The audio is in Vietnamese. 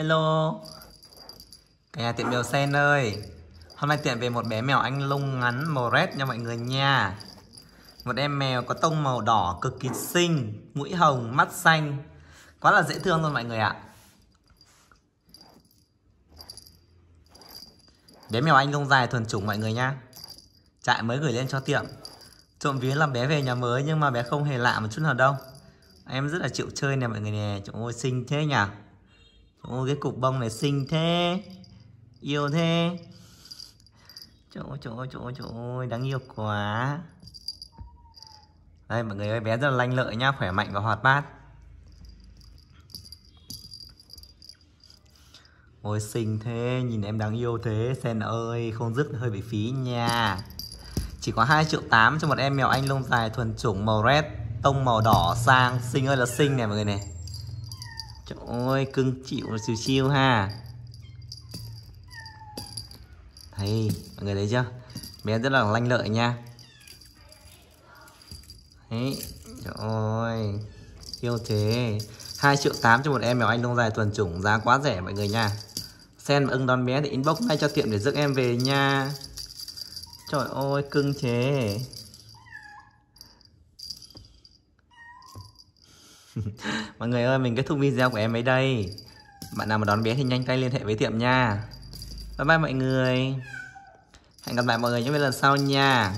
Hello. Cả nhà tiệm mèo sen ơi Hôm nay tiệm về một bé mèo anh lông ngắn màu red nha mọi người nha. Một em mèo có tông màu đỏ cực kỳ xinh Mũi hồng, mắt xanh. Quá là dễ thương luôn mọi người ạ. Bé mèo anh lông dài thuần chủng mọi người nha. Trại mới gửi lên cho tiệm. Trộm vía là bé về nhà mới nhưng mà bé không hề lạ một chút nào đâu. Em rất là chịu chơi nè mọi người nè Trời ơi xinh thế nhỉ? Ôi cái cục bông này xinh thế. Yêu thế. Trời ơi trời ơi trời ơi, trời ơi đáng yêu quá. Đây mọi người ơi bé rất là lanh lợi nhá Khỏe mạnh và hoạt bát. Ôi xinh thế Nhìn em đáng yêu thế. Sen ơi không dứt hơi bị phí nha. Chỉ có 2 triệu 8 cho một em mèo anh lông dài thuần chủng màu red Tông màu đỏ sang. Xinh ơi là xinh này mọi người này. Trời ơi, cưng chịu siêu chiêu ha. Thấy, mọi người thấy chưa? Bé rất là lanh lợi nha. Đấy, trời ơi Yêu thế. 2 triệu 8 cho một em mèo anh lông dài tuần chủng Giá quá rẻ mọi người nha. Sen và ưng đón bé thì inbox ngay cho tiệm để rước em về nha. Trời ơi, cưng thế. mọi người ơi, mình kết thúc video của em ấy đây. Bạn nào mà đón bé thì nhanh tay liên hệ với tiệm nha. Bye bye mọi người. Hẹn gặp lại mọi người những lần sau nha.